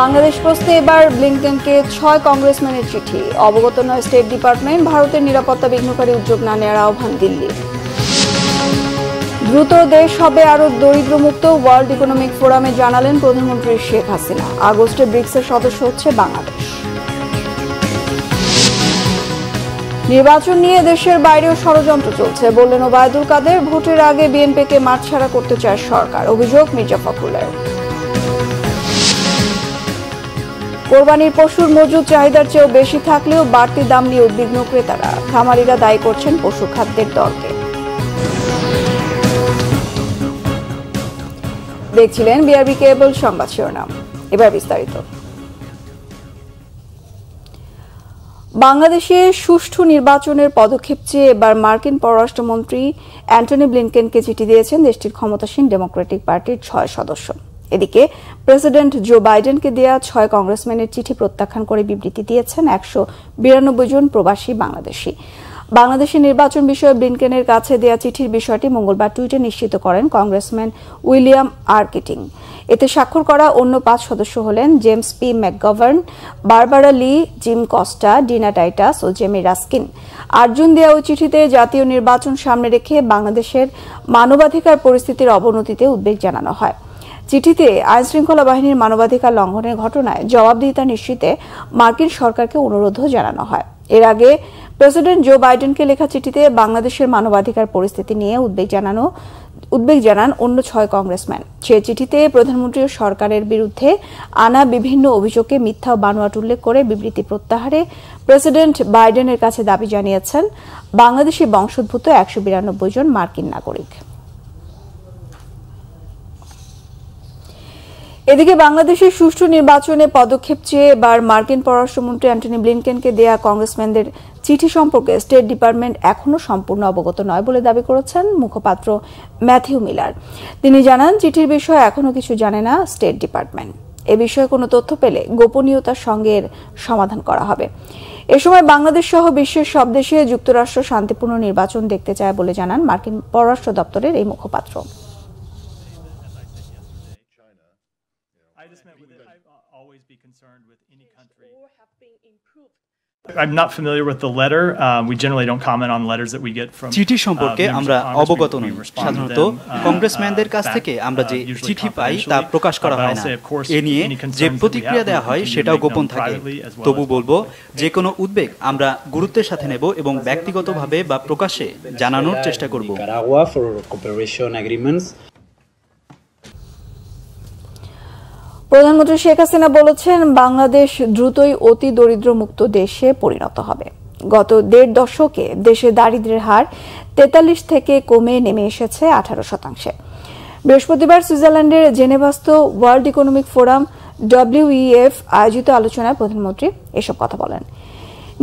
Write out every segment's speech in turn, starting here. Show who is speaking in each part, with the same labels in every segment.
Speaker 1: বাংলাদেশ প্রশ্নে এবার ব্লিংকেনকে ছয় কংগ্রেসম্যানের চিঠি। অবগত নয় স্টেট ডিপার্টমেন্ট, ভারতের নিরাপত্তা বিঘ্নকারী উদ্যোগ না নেওয়ার আহ্বান দিল্লি। দ্রুত দেশ হবে আরও দরিদ্রমুক্ত, ওয়ার্ল্ড ইকোনমিক ফোরামে জানালেন প্রধানমন্ত্রী শেখ হাসিনা। আগস্টে ব্রিক্সের সদস্য হচ্ছে বাংলাদেশ। নির্বাচন নিয়ে দেশের বাইরেও ষড়যন্ত্র চলছে, বললেন ওবায়দুল কাদের। ভোটের আগে বিএনপিকে মাঠছাড়া করতে চায় সরকার, অভিযোগ মির্জা ফখরুলের। কোরবানির পশুর মজুদ চাহিদার চেয়েও বেশি থাকলেও বাড়তি দাম নিয়ে উদ্বিগ্ন ক্রেতারা। খামারিরা দায়ী করছেন পশু খাদ্যের দরকে। দেখছিলেন বিআরবি কেবল সংবাদ শিরোনাম। এবার বিস্তারিত। বাংলাদেশে সুষ্ঠু নির্বাচনের পদক্ষেপ চেয়ে এবার মার্কিন পররাষ্ট্রমন্ত্রী অ্যান্টনি ব্লিনকেনকে চিঠি দিয়েছেন দেশটির ক্ষমতাসীন ডেমোক্রেটিক পার্টির ছয় সদস্য। এদিকে প্রেসিডেন্ট জো বাইডেনকে দেয়া ছয় কংগ্রেসম্যানের চিঠি প্রত্যাখ্যান করে বিবৃতি দিয়েছেন একশো বিরানব্বই জন প্রবাসী বাংলাদেশি। বাংলাদেশের নির্বাচন বিষয়ে ব্লিনকেনের কাছে দেয়া চিঠির বিষয়টি মঙ্গলবার টুইটে নিশ্চিত করেন কংগ্রেসম্যান উইলিয়াম আর্কিটিং এতে স্বাক্ষর করা অন্য পাঁচ সদস্য হলেন James P McGovern, Barbara Lee, Jim Costa, Dina Titus ও জেমি রাস্কিন। আর্জুন দেওয়া ওই চিঠিতে জাতীয় নির্বাচন সামনে রেখে বাংলাদেশের মানবাধিকার পরিস্থিতির অবনতিতে উদ্বেগ জানানো হয়। চিঠিতে আইনশৃঙ্খলা বাহিনীর মানবাধিকার লঙ্ঘনের ঘটনায় জবাবদিহিতা নিশ্চিতে মার্কিন সরকারকে অনুরোধও জানানো হয়। এর আগে প্রেসিডেন্ট জো বাইডেনকে লেখা চিঠিতে বাংলাদেশের মানবাধিকার পরিস্থিতি নিয়ে উদ্বেগ জানানো, উদ্বেগ জানান অন্য ছয় কংগ্রেসম্যান। সে চিঠিতে প্রধানমন্ত্রী ও সরকারের বিরুদ্ধে আনা বিভিন্ন অভিযোগকে মিথ্যা ও বানোয়াট উল্লেখ করে বিবৃতি প্রত্যাহারে প্রেসিডেন্ট বাইডেনের কাছে দাবি জানিয়েছেন, বাংলাদেশি বংশোদ্ভূত একশো বিরানব্বই জন মার্কিন নাগরিক। এদিকে বাংলাদেশের সুষ্ঠু নির্বাচনে পদক্ষেপ চেয়ে এবার মার্কিন পররাষ্ট্রমন্ত্রী অ্যান্টনি ব্লিনকেনকে দেয়া কংগ্রেসম্যানদের চিঠি সম্পর্কে স্টেট ডিপার্টমেন্ট এখনও সম্পূর্ণ অবগত নয় বলে দাবি করেছেন মুখপাত্র ম্যাথিউ মিলার। তিনি জানান, চিঠির বিষয়ে এখনও কিছু জানে না স্টেট ডিপার্টমেন্ট। এ বিষয়ে কোনো তথ্য পেলে গোপনীয়তার সঙ্গে এর সমাধান করা হবে। এ সময় বাংলাদেশ সহ বিশ্বের সব দেশে যুক্তরাষ্ট্র শান্তিপূর্ণ নির্বাচন দেখতে চায় বলে জানান মার্কিন পররাষ্ট্র দপ্তরের এই মুখপাত্র
Speaker 2: I just meant with it, I always be concerned with any country. I'm not familiar with the letter. Um, we generally don't comment on letters that we get from
Speaker 3: চিঠি
Speaker 2: uh,
Speaker 3: সম্পর্কে আমরা
Speaker 2: Congress. We-
Speaker 3: অবগত নই
Speaker 2: respond to
Speaker 3: সাধারণত
Speaker 2: them, uh,
Speaker 3: কংগ্রেসম্যানদের কাছ
Speaker 2: back,
Speaker 3: থেকে আমরা যে
Speaker 2: uh, usually
Speaker 3: চিঠি পাই তা
Speaker 2: confidentially.
Speaker 3: প্রকাশ করা
Speaker 2: Uh, but
Speaker 3: হয়
Speaker 2: I'll
Speaker 3: না
Speaker 2: say, of course,
Speaker 3: এ নিয়ে
Speaker 2: any concerns
Speaker 3: যে
Speaker 2: that we
Speaker 3: প্রতিক্রিয়া
Speaker 2: have,
Speaker 3: দেওয়া
Speaker 2: we
Speaker 3: হয় সেটাও
Speaker 2: make
Speaker 3: গোপন থাকে
Speaker 2: privately as well
Speaker 3: তবু
Speaker 2: as
Speaker 3: বলব. যে কোনো উদ্বেগ আমরা গুরুত্বের সাথে নেব এবং ব্যক্তিগতভাবে বা প্রকাশ্যে জানানোর চেষ্টা করব
Speaker 1: প্রধানমন্ত্রী শেখ হাসিনা বলেছেন, বাংলাদেশ দ্রুতই অতি দরিদ্র মুক্ত দেশে পরিণত হবে। গত দেড় দশকে দেশে দারিদ্র্যের হার তেতাল্লিশ থেকে কমে নেমে এসেছে আঠারো শতাংশে। বৃহস্পতিবার সুইজারল্যান্ডের জেনেভাস্থ ওয়ার্ল্ড ইকোনমিক ফোরাম ডব্লিউইএফ আয়োজিত আলোচনায় প্রধানমন্ত্রী এসব কথা বলেন।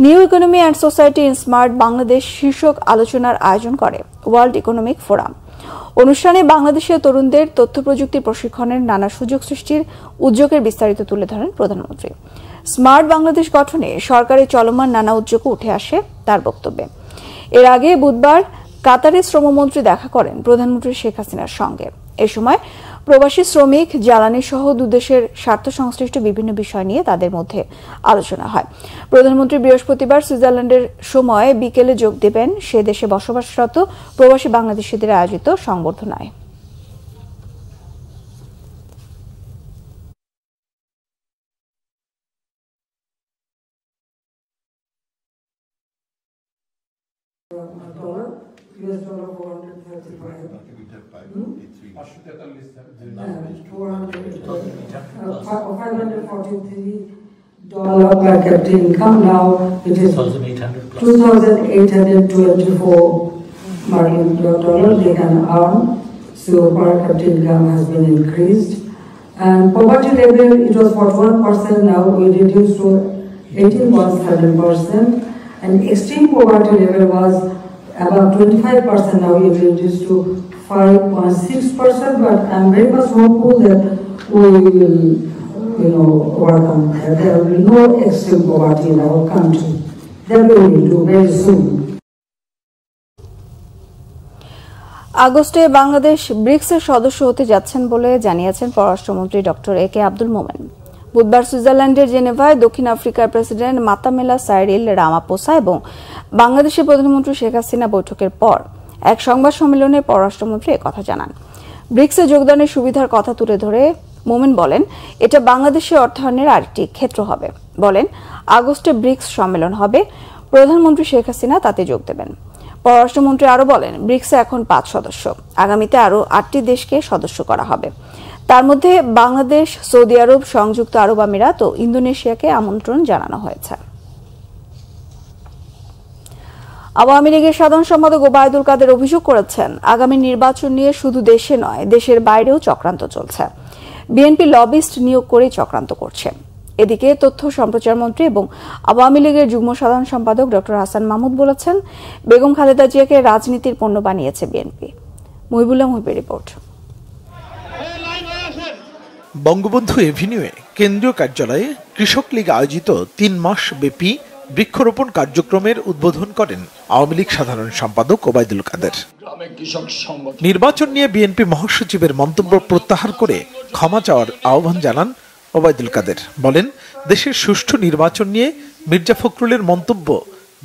Speaker 1: New economy and society in smart Bangladesh শীর্ষক আলোচনার আয়োজন করে ওয়ার্ল্ড ইকোনমিক ফোরাম। অনুষ্ঠানে বাংলাদেশের তরুণদের তথ্য প্রযুক্তি প্রশিক্ষণের নানা সুযোগ সৃষ্টির উদ্যোগের বিস্তারিত তুলে ধরেন প্রধানমন্ত্রী। স্মার্ট বাংলাদেশ গঠনে সরকারের চলমান নানা উদ্যোগও উঠে আসে তার বক্তব্যে। এর আগে বুধবার কাতারের শ্রমমন্ত্রী দেখা করেন প্রধানমন্ত্রী শেখ হাসিনার সঙ্গে। এ সময় প্রবাসী শ্রমিক জ্বালানি সহ দুদেশের স্বার্থ সংশ্লিষ্ট বিভিন্ন বিষয় নিয়ে তাদের মধ্যে আলোচনা হয়। প্রধানমন্ত্রী বৃহস্পতিবার সুইজারল্যান্ডের সময় বিকেলে যোগ দেবেন সে দেশে বসবাসরত প্রবাসী বাংলাদেশিদের আয়োজিত সংবর্ধনায়।
Speaker 4: dollar, US dollar four hundred thirty-five. And four hundred, uh, five hundred forty-three dollar per capita income, now it is two thousand eight hundred twenty-four Marine dollar. They can earn. So per capita income has been increased. And poverty level, it was forty-one percent, now we reduced to eighteen point seven percent. And extreme poverty level was about twenty-five percent, now it reduced to five point six percent, but I'm very much hopeful that we will, you know, overcome that. There will be no extreme poverty in our country. That we will do very soon.
Speaker 1: আগস্টে বাংলাদেশ ব্রিক্সের সদস্য হতে যাচ্ছেন বলে জানিয়েছেন পররাষ্ট্রমন্ত্রী doctor A কে আব্দুল মোমেন বুধবার সুইজারল্যান্ডের জেনেভায় দক্ষিণ আফ্রিকার প্রেসিডেন্ট মাতামেলা সাইরিল রামাপোসা এবং বাংলাদেশের প্রধানমন্ত্রী শেখ হাসিনা বৈঠকের পর এক সংবাদ সম্মেলনে পররাষ্ট্রমন্ত্রী একথা জানান। ব্রিক্সে যোগদানের সুবিধার কথা তুলে ধরে মোমেন বলেন, এটা বাংলাদেশের অর্থায়নের আরেকটি ক্ষেত্র হবে। বলেন, আগস্টে ব্রিক্স সম্মেলন হবে। প্রধানমন্ত্রী শেখ হাসিনা তাতে যোগ দেবেন। পররাষ্ট্রমন্ত্রী আরও বলেন, ব্রিক্সে এখন পাঁচ সদস্য। আগামীতে আরও আটটি দেশকে সদস্য করা হবে। তার মধ্যে বাংলাদেশ, সৌদি আরব, সংযুক্ত আরব আমিরাত ও ইন্দোনেশিয়াকে আমন্ত্রণ জানানো হয়েছে। আওয়ামী লীগের সাধারণ সম্পাদক ওবায়দুল কাদের অভিযোগ করেছেন, আগামী নির্বাচন নিয়ে শুধু দেশে নয়, দেশের বাইরেও চক্রান্ত চলছে। বিএনপি লবিস্ট নিয়োগ করে চক্রান্ত করছে। এদিকে তথ্য সম্প্রচার মন্ত্রী এবং আওয়ামী লীগের যুগ্ম সাধারণ সম্পাদক ডক্টর হাসান মাহমুদ বলেছেন, বেগম খালেদা জিয়াকে রাজনীতির পণ্য বানিয়েছে বিএনপি। মহিবুল্লাহ মুহিবের রিপোর্ট।
Speaker 5: বঙ্গবন্ধু এভিনিউয়ে কেন্দ্রীয় কার্যালয়ে কৃষক লীগ আয়োজিত তিন মাস ব্যাপী বৃক্ষরোপণ কার্যক্রমের উদ্বোধন করেন আওয়ামী লীগ সাধারণ সম্পাদক ওবায়দুল কাদের। নির্বাচন নিয়ে বিএনপি মহাসচিবের মন্তব্য প্রত্যাহার করে ক্ষমা চাওয়ার আহ্বান জানান ওবায়দুল কাদের। বলেন দেশের সুষ্ঠু নির্বাচন নিয়ে মির্জা ফখরুলের মন্তব্য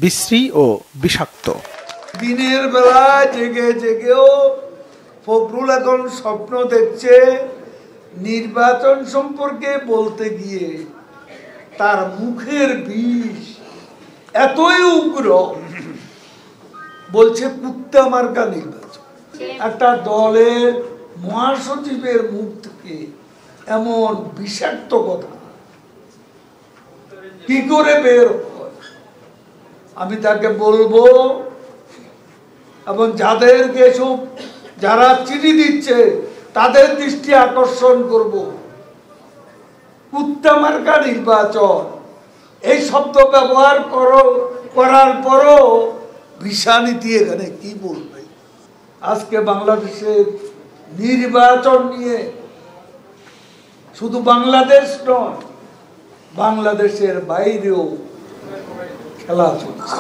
Speaker 5: বিশ্রী ও বিষাক্ত।
Speaker 6: দিনের বেলা জেগে জেগেও ফখরুল এখন স্বপ্ন দেখছে নির্বাচন সম্পর্কে বলতে গিয়ে তার মুখের বিষ এতই উগ্র। বলছে কুত্তা মার্কা নির্বাচন। একটা দলের মহাসচিবের মুখ থেকে এমন বিষাক্ত কথা কি করে বের হয়? আমি তাকে বলব এবং যাদেরকে সব যারা চিঠি দিচ্ছে তাদের দৃষ্টি আকর্ষণ করব। কুত্তামার্কা নির্বাচন। এই শব্দ ব্যবহার করো, করার পরও ভিসা নীতি এখানে কি বলবে? আজকে বাংলাদেশের নির্বাচন নিয়ে শুধু বাংলাদেশ নয়, বাংলাদেশের বাইরেও খেলা চলছে।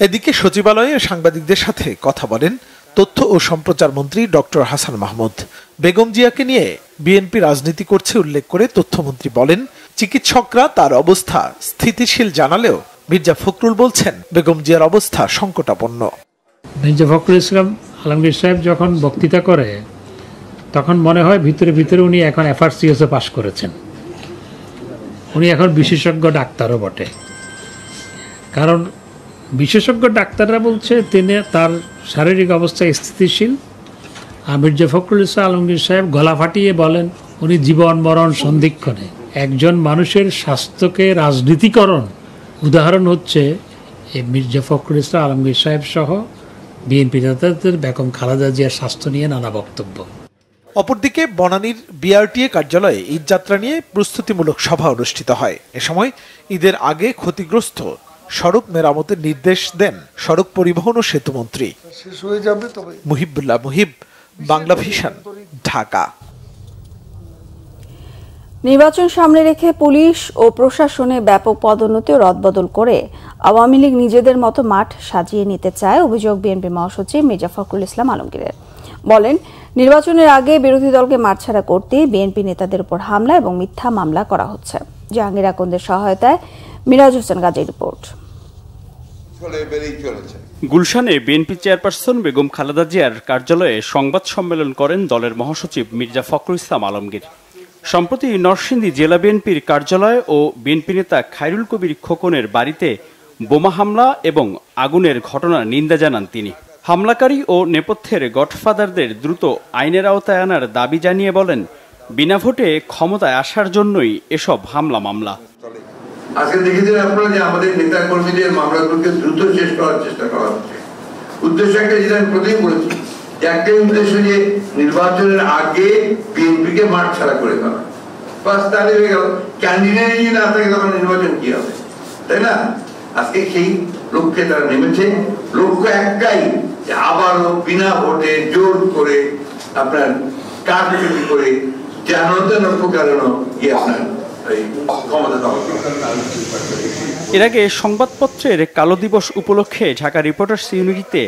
Speaker 5: এদিকে সচিবালয়ে সাংবাদিকদের সাথে কথা বলেন তথ্য ও সম্প্রচার মন্ত্রী ডক্টর হাসান মাহমুদ। বেগম জিয়াকে নিয়ে বিএনপি রাজনীতি করছে উল্লেখ করে তথ্যমন্ত্রী বলেন, চিকিৎসকরা তার অবস্থা স্থিতিশীল জানালেও মির্জা ফখরুল বলছেন, বেগম জিয়ার অবস্থা সংকটাপন্ন।
Speaker 7: মির্জা ফখরুল ইসলাম, আলমগীর সাহেব যখন বক্তৃতা করে, তখন মনে হয় ভিতরে ভিতরে উনি এখন এফআরসিএসও পাশ করেছেন। উনি এখন বিশেষজ্ঞ ডাক্তারও বটে। কারণ বিশেষজ্ঞ ডাক্তাররা বলছে, তিনি তার শারীরিক অবস্থা স্থিতিশীল। আর মির্জা ফখরুল ইসলাম আলমগীর সাহেব গলা ফাটিয়ে বলেন, উনি জীবন, মরণ, সন্ধিক্ষণে একজন মানুষের স্বাস্থ্যকে রাজনীতিকরণ। উদাহরণ হচ্ছে মির্জা ফখরুল ইসলাম আলমগীর সাহেব সহ বিএনপি নেতাদের বেগম খালেদা জিয়ার স্বাস্থ্য নিয়ে নানা বক্তব্য।
Speaker 5: অপরদিকে, বনানীর বিআরটিএ কার্যালয়ে ঈদযাত্রা নিয়ে প্রস্তুতিমূলক সভা অনুষ্ঠিত হয়। এ সময় ঈদের আগে ক্ষতিগ্রস্ত সড়ক মেরামতের নির্দেশ দেন সড়ক পরিবহন ও সেতুমন্ত্রী
Speaker 6: শেষ যাবে তবে।
Speaker 5: মুহিবুল্লাহ মুহিব বাংলা ভিশন ঢাকা।
Speaker 1: নির্বাচন সামনে রেখে পুলিশ ও প্রশাসনে ব্যাপক পদোন্নতি ও রদবদল করে আওয়ামী লীগ নিজেদের মতো মাঠ সাজিয়ে নিতে চায় অভিযোগ বিএনপি মহাসচিব মির্জা ফখরুল ইসলাম আলমগীরের। বলেন নির্বাচনের আগে বিরোধী দলকে মাঠছাড়া করতে বিএনপি নেতাদের উপর হামলা এবং মিথ্যা মামলা করা হচ্ছে। জাহাঙ্গীর আকন্দের সহায়তায় মিরাজ হোসেন গাজীর রিপোর্ট।
Speaker 8: গুলশানে বিএনপি চেয়ারপারসন বেগম খালেদা জিয়ার কার্যালয়ে সংবাদ সম্মেলন করেন দলের মহাসচিব মির্জা ফখরুল ইসলাম আলমগীর। সম্প্রতি নরসিংদী জেলা বিএনপির কার্যালয় ও বিএনপি নেতা খায়রুল কবির খোকনের বাড়িতে বোমা হামলা এবং আগুনের ঘটনার নিন্দা জানান তিনি। হামলাকারী ও নেপথ্যের গডফাদারদের দ্রুত আইনের আওতায় আনার দাবি জানিয়ে বলেন, বিনা ভোটে ক্ষমতায় আসার জন্যই এসব হামলা মামলা।
Speaker 9: আজকে দেখেছেন আপনারা যে আমাদের নেতা কর্মীদের মামলাগুলোকে দ্রুত শেষ করার চেষ্টা করা হচ্ছে। উদ্দেশ্য একটা যেটা আমি প্রথমেই বলেছি একটাই উদ্দেশ্য যে নির্বাচনের আগে বিএনপিকে মাঠ ছাড়া করে দেওয়া বাস তাহলে হয়ে গেল। ক্যান্ডিডেট যদি না থাকে তখন নির্বাচন কি হবে? তাই না? আজকে সেই লক্ষ্যে তারা নেমেছে। লক্ষ্য একটাই, যে আবারও বিনা ভোটে জোর করে আপনার কারচুপি করে যেন তেন প্রকারেণ ইয়ে আপনার
Speaker 8: এর আগে সংবাদপত্রের কালো দিবস উপলক্ষে ঢাকা রিপোর্টার্স ইউনিটিতে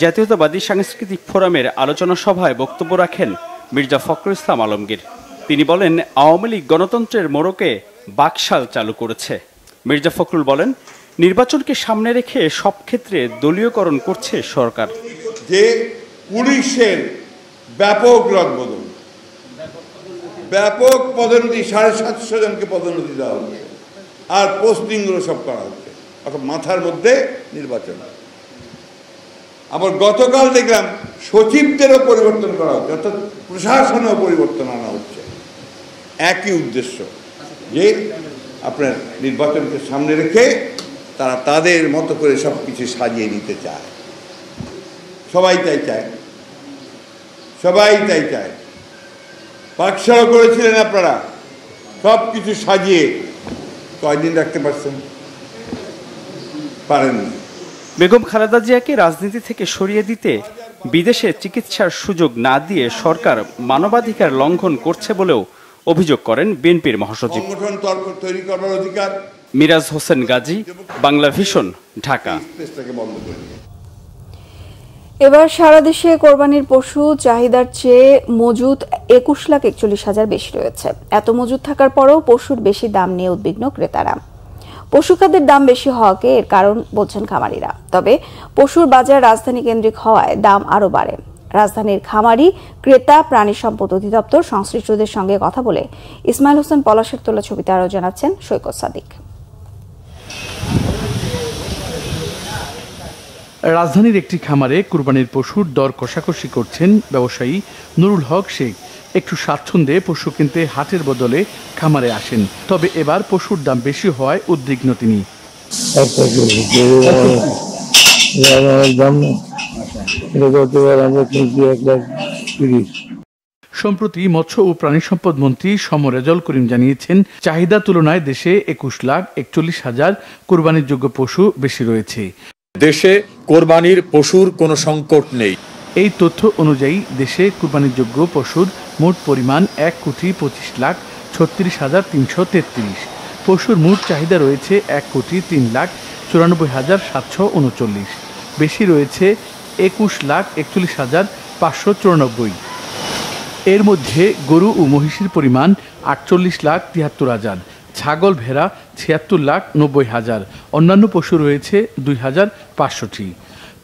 Speaker 8: জাতীয়তাবাদী সাংস্কৃতিক ফোরামের আলোচনা সভায় বক্তব্য রাখেন মির্জা ফখরুল ইসলাম আলমগীর। তিনি বলেন, আওয়ামী লীগ গণতন্ত্রের মোড়কে বাকশাল চালু করেছে। মির্জা ফখরুল বলেন, নির্বাচনকে সামনে রেখে সব ক্ষেত্রে দলীয়করণ করছে সরকার।
Speaker 10: যে পুলিশের ব্যাপক রদবদল ব্যাপক পদোন্নতি, সাড়ে সাতশো জনকে পদোন্নতি দেওয়া হচ্ছে। আর পোস্টিংগুলো সব করা হচ্ছে। এখন মাথার মধ্যে নির্বাচন। আবার গতকাল দেখলাম সচিবদেরও পরিবর্তন করা হচ্ছে, অর্থাৎ প্রশাসনেও পরিবর্তন আনা হচ্ছে। একই উদ্দেশ্য, যে আপনার নির্বাচনকে সামনে রেখে তারা তাদের মতো করে সব কিছু সাজিয়ে নিতে চায়। সবাই তাই চায়। সবাই তাই চায়। পাকশালা করেছিলেন আপনারা। সব কিছু সাজিয়ে কয়দিন রাখতে পারছেন? পারেননি।
Speaker 8: বেগম খালেদা জিয়াকে রাজনীতি থেকে সরিয়ে দিতে বিদেশে চিকিৎসার সুযোগ না দিয়ে সরকার মানবাধিকার লঙ্ঘন করছে বলেও অভিযোগ করেন বিএনপির মহাসচিব।
Speaker 10: সংগঠন তর্ক তৈরি করার অধিকার
Speaker 8: মিরাজ হোসেন গাজী বাংলা ভিশন ঢাকা
Speaker 10: স্পেসটাকে বন্ধ করে দিয়েছে।
Speaker 1: এবার সারা দেশে কোরবানির পশু চাহিদার চেয়ে মজুদ একুশ লাখ একচল্লিশ হাজার বেশি রয়েছে। এত মজুদ থাকার পরেও পশুর বেশি দাম নিয়ে উদ্বিগ্ন ক্রেতারা। পশু খাদ্যের দাম বেশি হওয়াকে এর কারণ বলছেন খামারিরা। তবে পশুর বাজার রাজধানী কেন্দ্রিক হওয়ায় দাম আরও বাড়ে। রাজধানীর খামারি, ক্রেতা, প্রাণী সম্পদ অধিদপ্তর সংশ্লিষ্টদের সঙ্গে কথা বলে ইসমাইল হোসেন পলাশের তোলা ছবিতে আরও জানাচ্ছেন সৈকত সাদিক।
Speaker 11: রাজধানীর একটি খামারে কুরবানির পশুর দর কষাকষি করছেন ব্যবসায়ী নুরুল হক শেখ। একটু স্বাচ্ছন্দ্যে পশু কিনতে হাটের বদলে খামারে আসেন। তবে এবার পশুর দাম বেশি হওয়ায় উদ্বিগ্ন তিনি। সম্প্রতি মৎস্য ও প্রাণী সম্পদ মন্ত্রী সম রেজল করিম জানিয়েছেন, চাহিদা তুলনায় দেশে একুশ লাখ একচল্লিশ হাজার কোরবানির যোগ্য পশু বেশি রয়েছে।
Speaker 12: দেশে কোরবানির পশুর কোনো সংকট নেই।
Speaker 11: এই তথ্য অনুযায়ী দেশে কোরবানির যোগ্য পশুর মোট পরিমাণ এক কোটি পঁচিশ লাখ ছত্রিশ হাজার তিনশো তেত্রিশ। পশুর মোট চাহিদা রয়েছে এক কোটি তিন লাখ চুরানব্বই হাজার সাতশো উনচল্লিশ। বেশি রয়েছে একুশ লাখ একচল্লিশ হাজার পাঁচশো চুরানব্বই। এর মধ্যে গরু ও মহিষের পরিমাণ আটচল্লিশ লাখ তিয়াত্তর হাজার। ছাগল ভেড়া ছিয়াত্তর লাখ নব্বই হাজার। অন্যান্য পশু রয়েছে দুই হাজার পাঁচশোটি।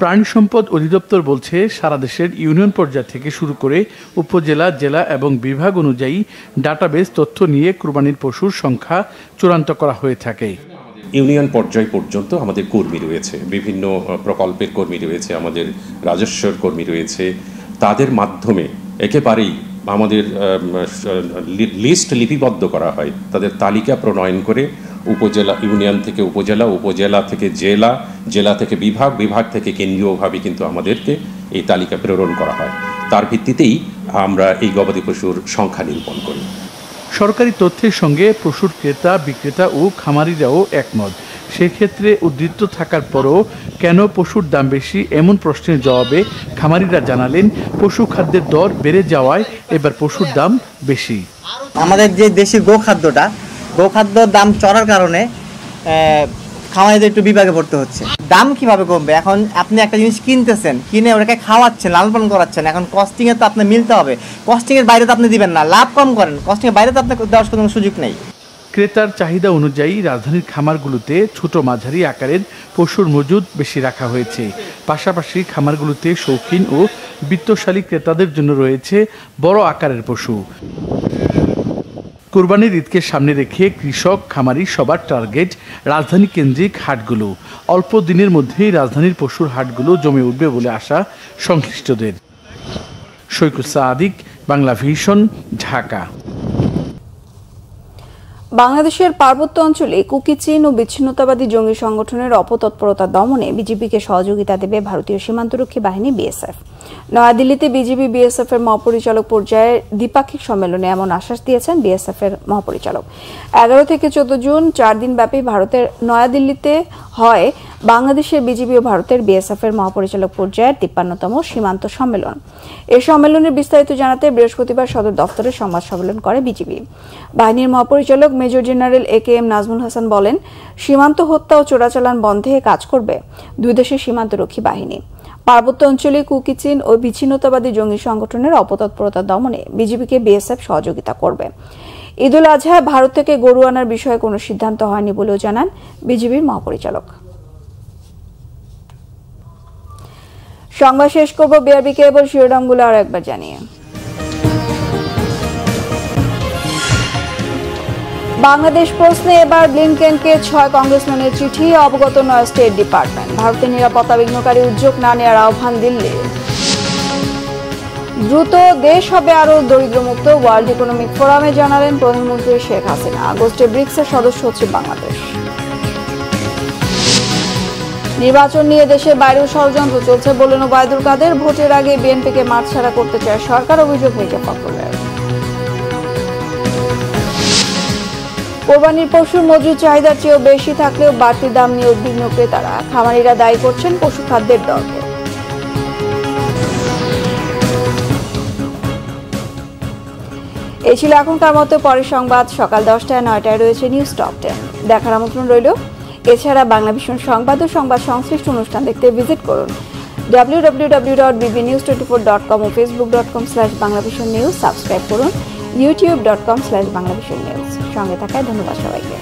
Speaker 11: প্রাণী সম্পদ অধিদপ্তর বলছে, সারা দেশের ইউনিয়ন পর্যায় থেকে শুরু করে উপজেলা, জেলা এবং বিভাগ অনুযায়ী ডাটাবেস তথ্য নিয়ে কোরবানির পশুর সংখ্যা চূড়ান্ত করা হয়ে থাকে।
Speaker 13: ইউনিয়ন পর্যায় পর্যন্ত আমাদের কর্মী রয়েছে। বিভিন্ন প্রকল্পের কর্মী রয়েছে, আমাদের রাজস্বর কর্মী রয়েছে। তাদের মাধ্যমে একেবারেই আমাদের লিস্ট লিপিবদ্ধ করা হয়। তাদের তালিকা প্রণয়ন করে উপজেলা ইউনিয়ন থেকে উপজেলা উপজেলা থেকে জেলা জেলা থেকে বিভাগ বিভাগ থেকে কেন্দ্রীয়ভাবে কিন্তু আমাদেরকে এই তালিকা প্রেরণ করা হয়। তার ভিত্তিতেই আমরা এই গবাদি পশুর সংখ্যা নিরূপণ করি।
Speaker 11: সরকারি তথ্যের সঙ্গে পশুর ক্রেতা বিক্রেতা ও খামারিরাও একমত। সেক্ষেত্রে উদ্বৃত্ত থাকার পরও কেন পশুর দাম বেশি এমন প্রশ্নের জবাবে খামারিরা জানালেন পশু খাদ্যের দর বেড়ে যাওয়ায় এবার পশুর দাম বেশি।
Speaker 14: আমাদের যে দেশি গোখাদ্যটা গোখাদ্যর দাম চড়ার কারণে খামারিদের একটু বিভাগে পড়তে হচ্ছে। দাম কীভাবে কমবে? এখন আপনি একটা জিনিস কিনতেছেন, কিনে ওটাকে খাওয়াচ্ছেন লালন করাচ্ছেন, এখন কস্টিংয়ে তো আপনি মিলতে হবে। কস্টিংয়ের বাইরে তো আপনি দিবেন না, লাভ কম করেন। কস্টিংয়ের বাইরে তো আপনার দেওয়ার কোনো সুযোগ নেই।
Speaker 11: ক্রেতার চাহিদা অনুযায়ী রাজধানীর খামারগুলোতে ছোট মাঝারি আকারের পশুর মজুদ বেশি রাখা হয়েছে। পাশাপাশি খামারগুলোতে শৌখিন ও বিত্তশালী ক্রেতাদের জন্য রয়েছে বড় আকারের পশু। কোরবানির ঈদকে সামনে রেখে কৃষক, খামারি সবার টার্গেট রাজধানী কেন্দ্রিক হাটগুলো। অল্প দিনের মধ্যেই রাজধানীর পশুর হাটগুলো জমে উঠবে বলে আশা সংশ্লিষ্টদের। সৈকুল সাদিক, বাংলা ভিশন, ঢাকা।
Speaker 1: বাংলাদেশের পার্বত্য অঞ্চলে কুকি চীন ও বিচ্ছিন্নতাবাদী জঙ্গি সংগঠনের অপতৎপরতা দমনে বিজেপিকে সহযোগিতা দেবে ভারতীয় সীমান্তরক্ষী বাহিনী বিএসএফ। নয়াদিল্লিতে বিজিবি বিএসএফ এর মহাপরিচালক পর্যায়ের দ্বিপাক্ষিক সম্মেলনে এমন আশ্বাস দিয়েছেন বিএসএফ এর মহাপরিচালক। এগারো থেকে চোদ্দ জুন, চার দিন ব্যাপী ভারতের নয়াদিল্লিতে হয় বাংলাদেশের বিজিবি ও ভারতের বিএসএফ এর মহাপরিচালক পর্যায়ের তিপ্পান্নতম সীমান্ত সম্মেলন। এই সম্মেলনের বিস্তারিত জানাতে বৃহস্পতিবার সদর দফতরে সংবাদ সম্মেলন করে বিজিবি বাহিনীর মহাপরিচালক major general A K M Nazmul Hasan বলেন, সীমান্ত হত্যা ও চোরাচালান বন্ধে কাজ করবে দুই দেশের সীমান্তরক্ষী বাহিনী। পার্বত্য অঞ্চলে কুকিচিন ও বিচ্ছিন্নতাবাদী জঙ্গি সংগঠনের অপতৎপরতা দমনে বিজেপিকে বিএসএফ সহযোগিতা করবে। ঈদুল আজহায় ভারত থেকে গরু আনার বিষয়ে কোনো সিদ্ধান্ত হয়নি বলেও জানান বিজেপির মহাপরিচালক। সংবাদ শেষ করব বিআরবি কেবল শিরোনামগুলো আর একবার জানিয়ে। বাংলাদেশ প্রশ্নে এবার ব্লিনকেনকে ছয় কংগ্রেসম্যানের চিঠি, অবগত নয় স্টেট ডিপার্টমেন্ট। ভারতের নিরাপত্তা বিঘ্নকারী উদ্যোগ না নেওয়ার আহ্বান দিল্লি দ্রুত দেশ হবে আরও দরিদ্রমুক্ত, ওয়ার্ল্ড ইকোনমিক ফোরামে জানালেন প্রধানমন্ত্রী শেখ হাসিনা। আগস্টে ব্রিক্সের সদস্য হচ্ছে বাংলাদেশ। নির্বাচন নিয়ে দেশের বাইরেও ষড়যন্ত্র চলছে বললেন ওবায়দুল কাদের। ভোটের আগে বিএনপিকে মাঠ ছাড়া করতে চায় সরকার, অভিযোগ মির্জা ফখরুলের কোরবানির পশুর মজুর চাহিদার চেয়েও বেশি থাকলেও বাড়তি দাম নিয়ে উদ্বিগ্ন ক্রেতারা। খামারিরা দায়ী করছেন পশু খাদ্যের দরকে। এই ছিল এখনকার মতো, পরের সংবাদ সকাল দশটায়, নয়টায় রয়েছে নিউজ টপ টেন দেখার আমন্ত্রণ রইল। এছাড়া বাংলা ভীষণ সংবাদ ও সংবাদ সংশ্লিষ্ট অনুষ্ঠান দেখতে ভিজিট করুন। W W W dot BB news twenty four dot com ও Facebook dot com slash Bangla ভীষণ নিউজ সাবস্ক্রাইব করুন। YouTube dot com slash Bangla news সঙ্গে থাকায় ধন্যবাদ সবাইকে।